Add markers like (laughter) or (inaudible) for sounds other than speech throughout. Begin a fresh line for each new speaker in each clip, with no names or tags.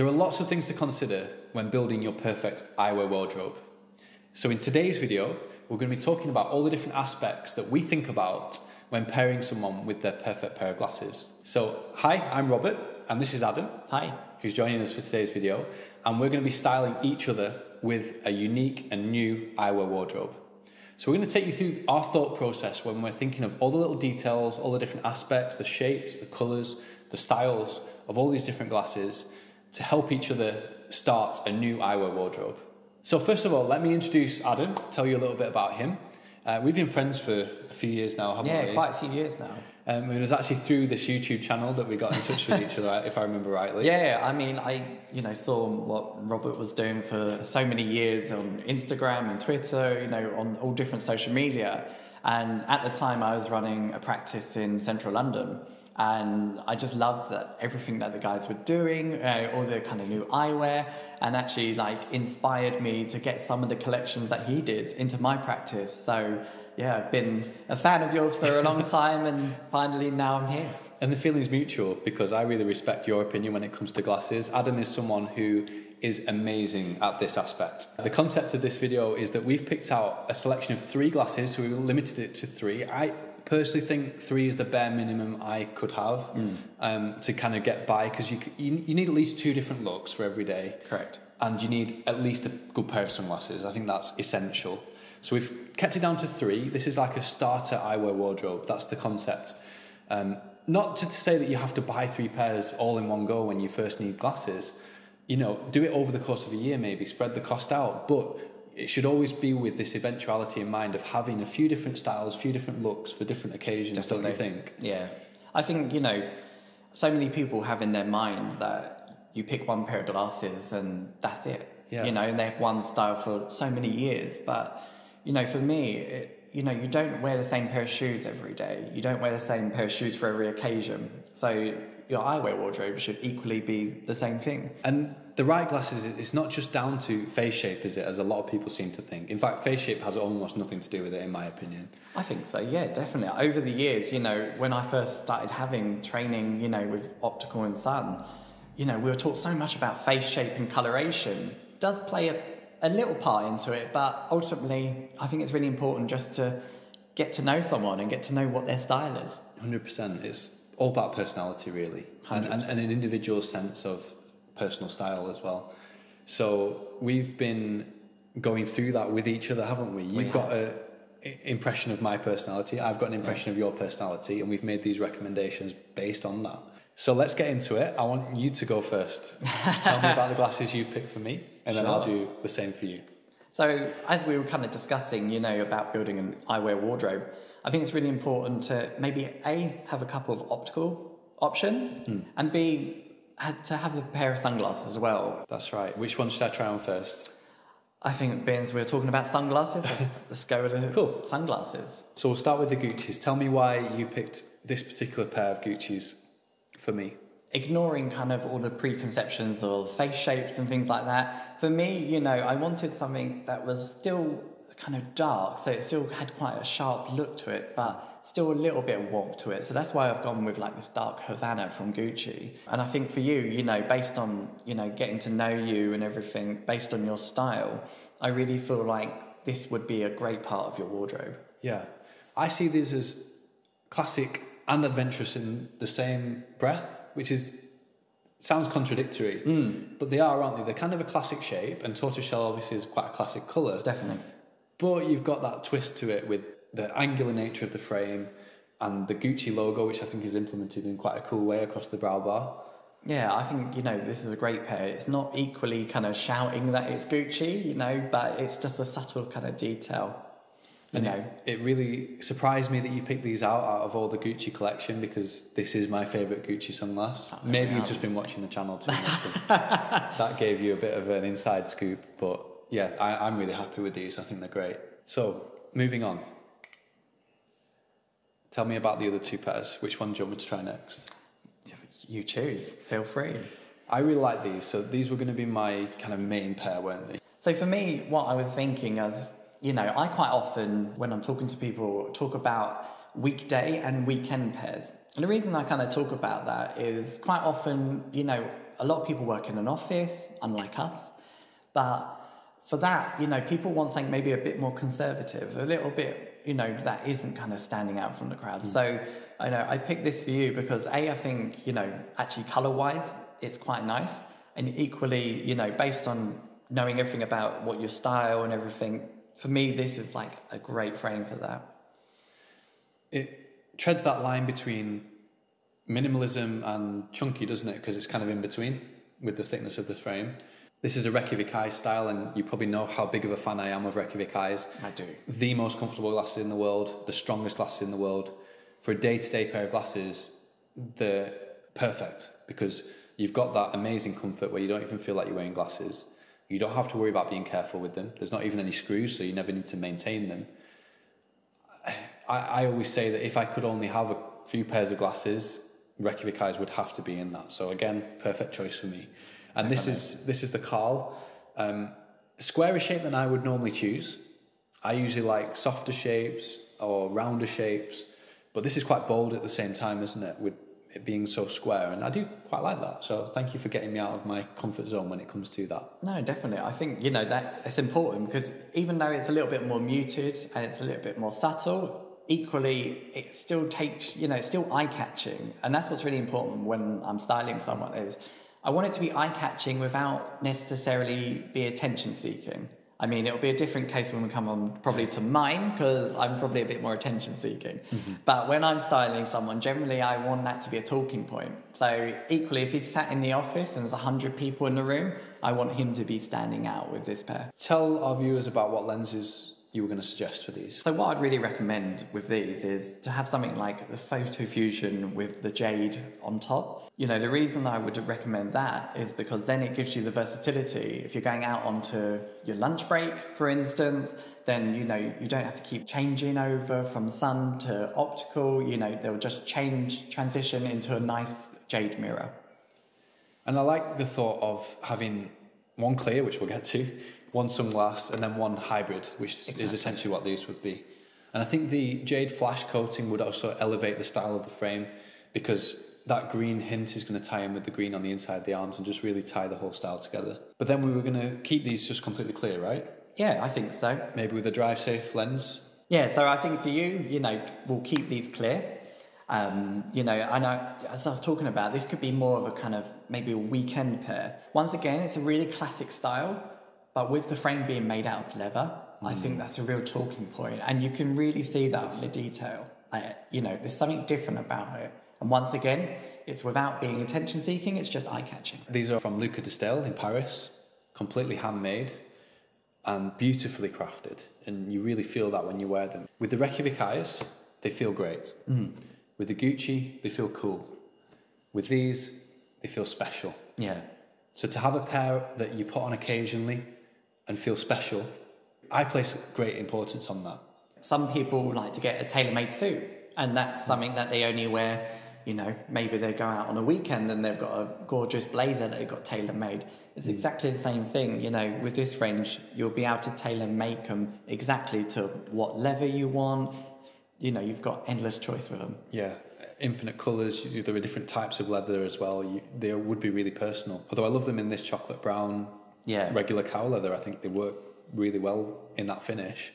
There are lots of things to consider when building your perfect eyewear wardrobe. So, in today's video, we're going to be talking about all the different aspects that we think about when pairing someone with their perfect pair of glasses. So, hi, I'm Robert, and this is Adam.
Hi.
Who's joining us for today's video, and we're going to be styling each other with a unique and new eyewear wardrobe. So, we're going to take you through our thought process when we're thinking of all the little details, all the different aspects, the shapes, the colours, the styles of all these different glasses to help each other start a new eyewear wardrobe. So, first of all, let me introduce Adam, tell you a little bit about him. Uh, we've been friends for a few years now, haven't
Yeah,
we?
quite a few years now.
Um, it was actually through this YouTube channel that we got in touch with each other, if I remember rightly.
Yeah, I mean, I you know saw what Robert was doing for so many years on Instagram and Twitter, you know, on all different social media. And at the time, I was running a practice in central London, and I just loved that everything that the guys were doing, uh, all the kind of new eyewear, and actually like inspired me to get some of the collections that he did into my practice. So yeah, I've been a fan of yours for a long (laughs) time, and finally now I'm here.
And the feeling's mutual because I really respect your opinion when it comes to glasses. Adam is someone who is amazing at this aspect. The concept of this video is that we've picked out a selection of three glasses, so we limited it to three. I personally think three is the bare minimum I could have um, to kind of get by because you, you, you need at least two different looks for every day.
Correct.
and you need at least a good pair of sunglasses. I think that's essential. So we've kept it down to three. This is like a starter eyewear wardrobe. That's the concept. Um, not to, to say that you have to buy three pairs all in one go when you first need glasses. You know, do it over the course of a year, maybe spread the cost out. But it should always be with this eventuality in mind of having a few different styles, few different looks for different occasions. Don't you think?
Yeah. I think, you know, so many people have in their mind that you pick one pair of glasses and that's it.
Yeah.
You know, and they have one style for so many years. But, you know, for me, it, you know, you don't wear the same pair of shoes every day. You don't wear the same pair of shoes for every occasion. So your eyewear wardrobe should equally be the same thing.
And the right glasses, it's not just down to face shape, is it? As a lot of people seem to think. In fact, face shape has almost nothing to do with it, in my opinion.
I think so, yeah, definitely. Over the years, you know, when I first started having training, you know, with optical and sun, you know, we were taught so much about face shape and coloration. It does play a, a little part into it, but ultimately, I think it's really important just to get to know someone and get to know what their style is.
Hundred percent. It's all about personality, really, and, and, and an individual sense of personal style as well. So we've been going through that with each other, haven't we? You've got an impression of my personality. I've got an impression of your personality, and we've made these recommendations based on that. So let's get into it. I want you to go first. (laughs) Tell me about the glasses you've picked for me, and then I'll do the same for you.
So, as we were kind of discussing, you know, about building an eyewear wardrobe, I think it's really important to maybe A, have a couple of optical options, hmm. and B, had to have a pair of sunglasses as well.
That's right. Which one should I try on first?
I think, Beans, we were talking about sunglasses. Let's, (laughs) let's go with the
Cool.
sunglasses.
So we'll start with the Gucci's. Tell me why you picked this particular pair of Gucci's for me.
Ignoring kind of all the preconceptions of face shapes and things like that, for me, you know, I wanted something that was still kind of dark, so it still had quite a sharp look to it, but still a little bit of warmth to it. So that's why I've gone with like this dark Havana from Gucci. And I think for you, you know, based on, you know, getting to know you and everything, based on your style, I really feel like this would be a great part of your wardrobe.
Yeah. I see these as classic and adventurous in the same breath, which is sounds contradictory, hmm. but they are, aren't they? They're kind of a classic shape, and tortoiseshell obviously is quite a classic colour.
Definitely.
But you've got that twist to it with the angular nature of the frame and the Gucci logo, which I think is implemented in quite a cool way across the brow bar.
Yeah, I think, you know, this is a great pair. It's not equally kind of shouting that it's Gucci, you know, but it's just a subtle kind of detail.
And
know,
it really surprised me that you picked these out out of all the Gucci collection because this is my favourite Gucci sunglass. Maybe you've just been watching the channel too much. (laughs) that gave you a bit of an inside scoop, but yeah, I, I'm really happy with these. I think they're great. So, moving on. Tell me about the other two pairs. Which one do you want me to try next?
you choose, feel free.
I really like these. So, these were going to be my kind of main pair, weren't they?
So for me, what I was thinking is, you know, I quite often, when I'm talking to people, talk about weekday and weekend pairs. And the reason I kind of talk about that is quite often, you know, a lot of people work in an office, unlike us. But for that, you know, people want something maybe a bit more conservative, a little bit, you know, that isn't kind of standing out from the crowd. Hmm. So I know I picked this for you because A, I think, you know, actually color wise, it's quite nice. And equally, you know, based on knowing everything about what your style and everything, for me, this is like a great frame for that.
It treads that line between minimalism and chunky, doesn't it? Because it's kind of in between with the thickness of the frame. This is a Reykjavik Eyes style, and you probably know how big of a fan I am of Reykjavik Eyes.
I do.
The most comfortable glasses in the world, the strongest glasses in the world. For a day to day pair of glasses, they're perfect because you've got that amazing comfort where you don't even feel like you're wearing glasses. You don't have to worry about being careful with them. There's not even any screws, so you never need to maintain them. I, I always say that if I could only have a few pairs of glasses, Reykjavik Eyes would have to be in that. So again, perfect choice for me. And this is this is the Carl, um, squarer shape than I would normally choose. I usually like softer shapes or rounder shapes, but this is quite bold at the same time, isn't it? With it being so square, and I do quite like that. So thank you for getting me out of my comfort zone when it comes to that.
No, definitely. I think you know that it's important because even though it's a little bit more muted and it's a little bit more subtle, equally it still takes you know it's still eye catching, and that's what's really important when I'm styling someone is I want it to be eye catching without necessarily be attention seeking. I mean, it'll be a different case when we come on probably to mine because I'm probably a bit more attention seeking. Mm-hmm. But when I'm styling someone, generally I want that to be a talking point. So equally, if he's sat in the office and there's 100 people in the room, I want him to be standing out with this pair.
Tell our viewers about what lenses you were going to suggest for these?
So, what I'd really recommend with these is to have something like the Photo Fusion with the jade on top. You know, the reason I would recommend that is because then it gives you the versatility. If you're going out onto your lunch break, for instance, then you know you don't have to keep changing over from sun to optical. You know, they'll just change, transition into a nice jade mirror.
And I like the thought of having one clear, which we'll get to, one sunglass, and then one hybrid, which exactly. is essentially what these would be. And I think the jade flash coating would also elevate the style of the frame because that green hint is going to tie in with the green on the inside of the arms and just really tie the whole style together. But then we were going to keep these just completely clear, right?
Yeah, I think so.
Maybe with a drive safe lens.
Yeah, so I think for you, you know, we'll keep these clear. Um, you know, I know as I was talking about, this could be more of a kind of maybe a weekend pair. Once again, it's a really classic style, but with the frame being made out of leather, mm. I think mm. that's a real talking point, and you can really see that in the detail. I, you know, there's something different about it. And once again, it's without being attention seeking, it's just eye catching.
These are from Lucas de Stael in Paris, completely handmade and beautifully crafted. And you really feel that when you wear them. With the Reykjavik eyes, they feel great. Mm. With the Gucci, they feel cool. With these, they feel special.
Yeah.
So to have a pair that you put on occasionally and feel special. I place great importance on that.
Some people like to get a tailor made suit, and that's something that they only wear. You know, maybe they go out on a weekend and they've got a gorgeous blazer that they've got tailor made. It's mm. exactly the same thing. You know, with this range, you'll be able to tailor make them exactly to what leather you want. You know, you've got endless choice with them.
Yeah, infinite colours. There are different types of leather as well. You, they would be really personal. Although I love them in this chocolate brown
yeah.
regular cow leather. I think they work really well in that finish.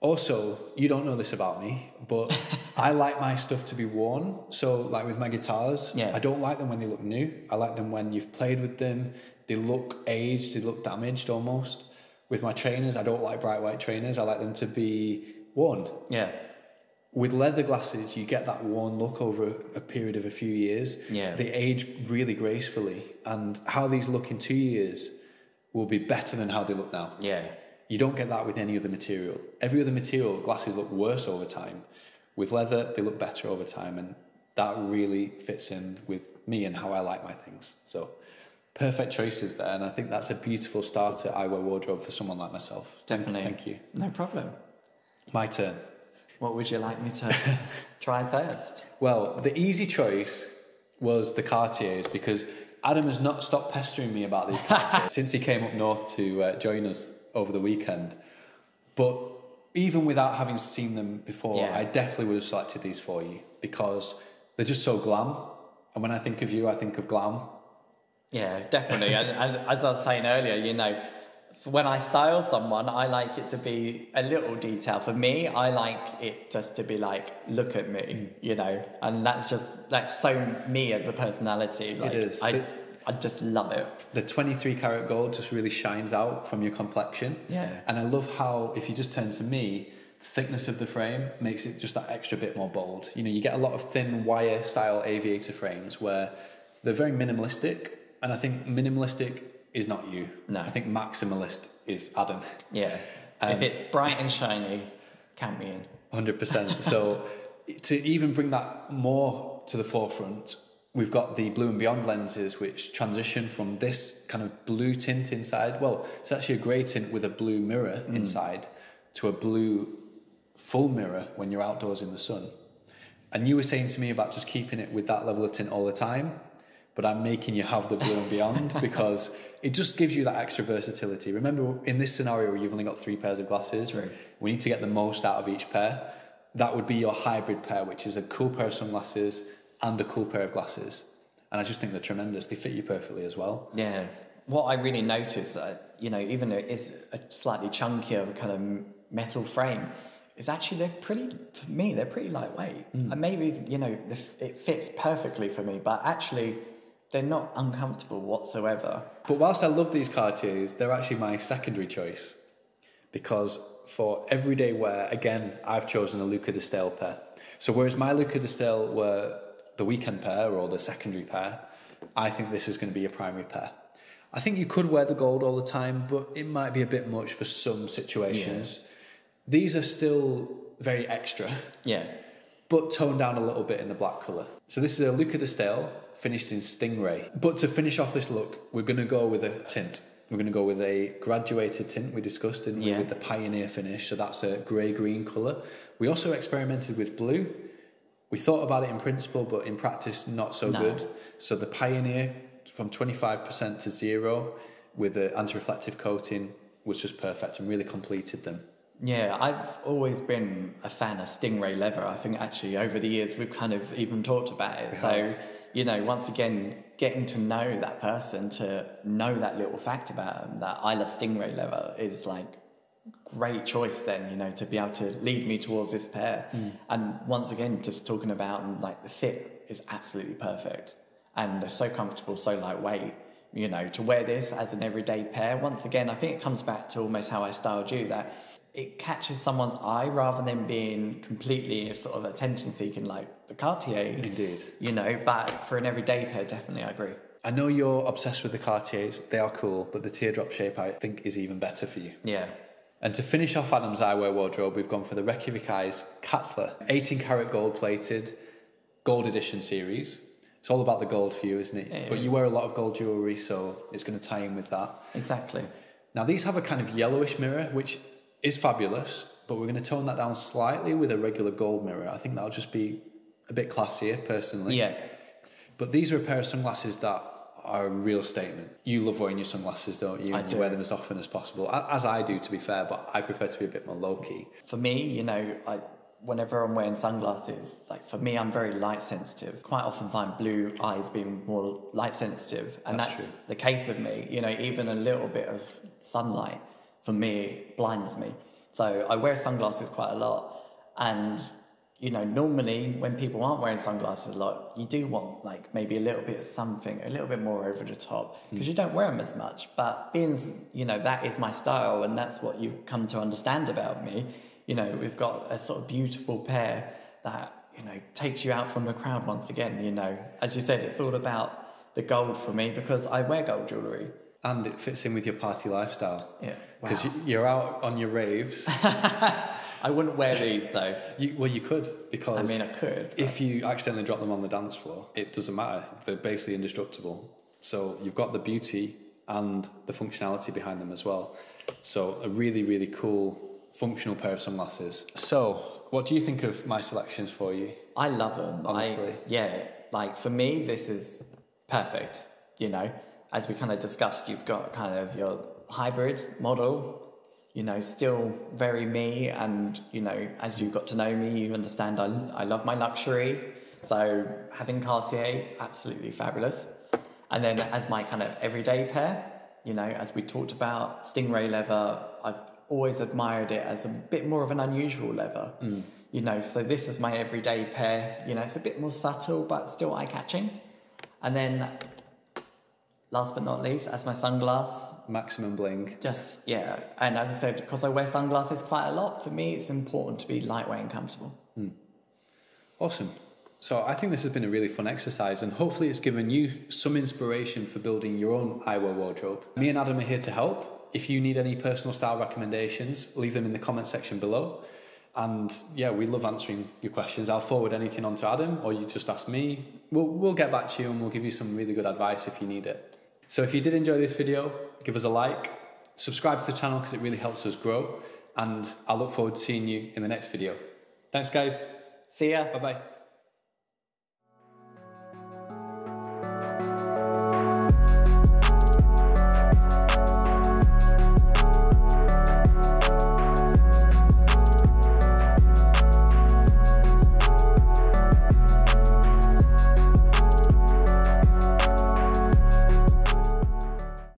Also, you don't know this about me, but (laughs) I like my stuff to be worn. So, like with my guitars,
yeah.
I don't like them when they look new. I like them when you've played with them. They look aged, they look damaged almost. With my trainers, I don't like bright white trainers. I like them to be worn.
Yeah.
With leather glasses, you get that worn look over a period of a few years.
Yeah.
They age really gracefully. And how these look in two years will be better than how they look now.
Yeah.
You don't get that with any other material. Every other material, glasses look worse over time. With leather, they look better over time, and that really fits in with me and how I like my things. So, perfect choices there, and I think that's a beautiful starter eyewear wardrobe for someone like myself.
Definitely.
Thank you.
No problem.
My turn.
What would you like me to (laughs) try first?
Well, the easy choice was the Cartiers because Adam has not stopped pestering me about these Cartiers (laughs) since he came up north to uh, join us over the weekend. But even without having seen them before, yeah. I definitely would have selected these for you because they're just so glam. And when I think of you, I think of glam.
Yeah, definitely. and, and as I was saying earlier, you know, when I style someone, I like it to be a little detail. For me, I like it just to be like, look at me,
Mm.
you know, and that's just that's so me as a personality. Like,
is.
I,
It-
I just love it.
The 23 karat gold just really shines out from your complexion.
Yeah.
And I love how, if you just turn to me, the thickness of the frame makes it just that extra bit more bold. You know, you get a lot of thin wire style aviator frames where they're very minimalistic. And I think minimalistic is not you.
No.
I think maximalist is Adam.
Yeah.
Um,
if it's bright and shiny, count me in.
Hundred percent. So (laughs) to even bring that more to the forefront, we've got the blue and beyond lenses, which transition from this kind of blue tint inside. Well, it's actually a grey tint with a blue mirror inside, to a blue full mirror when you're outdoors in the sun. And you were saying to me about just keeping it with that level of tint all the time, but I'm making you have the blue and beyond (laughs) because it just gives you that extra versatility. Remember, in this scenario where you've only got three pairs of glasses,
True.
we need to get the most out of each pair. That would be your hybrid pair, which is a cool pair of sunglasses and a cool pair of glasses. And I just think they're tremendous. They fit you perfectly as well.
Yeah. What I really noticed that, you know, even though it's a slightly chunkier kind of metal frame, is actually they're pretty, to me, they're pretty lightweight. Hmm. And maybe, you know, it fits perfectly for me, but actually they're not uncomfortable whatsoever.
But whilst I love these Cartiers, they're actually my secondary choice because for everyday wear, again, I've chosen a Lucas de Stael pair. So whereas my Lucas de Stael were the weekend pair or the secondary pair, I think this is going to be a primary pair. I think you could wear the gold all the time, but it might be a bit much for some situations. These are still very extra,
Yeah.
but toned down a little bit in the black colour. So this is a Lucas de Stael finished in Stingray. But to finish off this look, we're going to go with a tint. We're going to go with a graduated tint we discussed didn't we,
Yeah.
with the Pioneer finish. So that's a grey-green colour. We also experimented with blue. We thought about it in principle, but in practice, not so
No.
good. So the Pioneer from 25% to zero with the anti-reflective coating was just perfect and really completed them.
Yeah, I've always been a fan of Stingray leather. I think actually over the years we've kind of even talked about it.
We
so, you know, once again, getting to know that person, to know that little fact about them, that I love Stingray leather is like great choice then, you know, to be able to lead me towards this pair. Mm. And once again, just talking about like the fit is absolutely perfect. And they're so comfortable, so lightweight. You know, to wear this as an everyday pair, once again, I think it comes back to almost how I styled you that it catches someone's eye rather than being completely sort of attention seeking like the Cartier.
Indeed.
You know, but for an everyday pair, definitely I agree.
I know you're obsessed with the Cartiers. They are cool, but the teardrop shape I think is even better for you.
Yeah.
And to finish off Adam's eyewear wardrobe, we've gone for the Reykjavik Eyes Katzler, 18 karat gold plated, gold edition series. It's all about the gold for you, isn't it?
It
but
is.
you wear a lot of gold jewellery, so it's going to tie in with that.
Exactly.
Now, these have a kind of yellowish mirror, which is fabulous, but we're going to tone that down slightly with a regular gold mirror. I think that'll just be a bit classier, personally.
Yeah.
But these are a pair of sunglasses that are a real statement. You love wearing your sunglasses, don't you?
I
And
do.
You wear them as often as possible, as I do, to be fair, but I prefer to be a bit more low key.
For me, you know, I whenever I'm wearing sunglasses, like for me, I'm very light sensitive. Quite often find blue eyes being more light sensitive, and
That's
that's, the case of me. You know, even a little bit of sunlight for me blinds me. So I wear sunglasses quite a lot, and you know, normally when people aren't wearing sunglasses a lot, you do want like maybe a little bit of something, a little bit more over the top, hmm. because you don't wear them as much. But being, you know, that is my style, and that's what you've come to understand about me. You know, we've got a sort of beautiful pair that you know takes you out from the crowd once again. You know, as you said, it's all about the gold for me because I wear gold jewelry.
And it fits in with your party lifestyle.
Yeah,
Because
wow.
you're out on your raves. (laughs)
I wouldn't wear these though.
you, well, you could, because
I mean, I could. but-
if you accidentally drop them on the dance floor, it doesn't matter. They're basically indestructible. So you've got the beauty and the functionality behind them as well. So a really, really cool functional pair of sunglasses. So, what do you think of my selections for you?
I love them.
Honestly.
I, yeah, like for me, this is perfect. You know, as we kind of discussed, you've got kind of your hybrid model. You know, still very me, and you know, as you got to know me, you understand I I love my luxury. So having Cartier, absolutely fabulous. And then as my kind of everyday pair, you know, as we talked about, stingray leather, I've always admired it as a bit more of an unusual leather. Mm. You know, so this is my everyday pair. You know, it's a bit more subtle but still eye catching. And then last but not least, as my sunglass,
Maximum bling.
just yeah. And as I said, because I wear sunglasses quite a lot, for me it's important to be lightweight and comfortable. Hmm.
Awesome. So I think this has been a really fun exercise and hopefully it's given you some inspiration for building your own eyewear wardrobe. Me and Adam are here to help. If you need any personal style recommendations, leave them in the comment section below. And yeah, we love answering your questions. I'll forward anything on to Adam or you just ask me. We'll, we'll get back to you and we'll give you some really good advice if you need it. So if you did enjoy this video, give us a like, subscribe to the channel because it really helps us grow. And I look forward to seeing you in the next video. Thanks guys.
See ya.
Bye bye.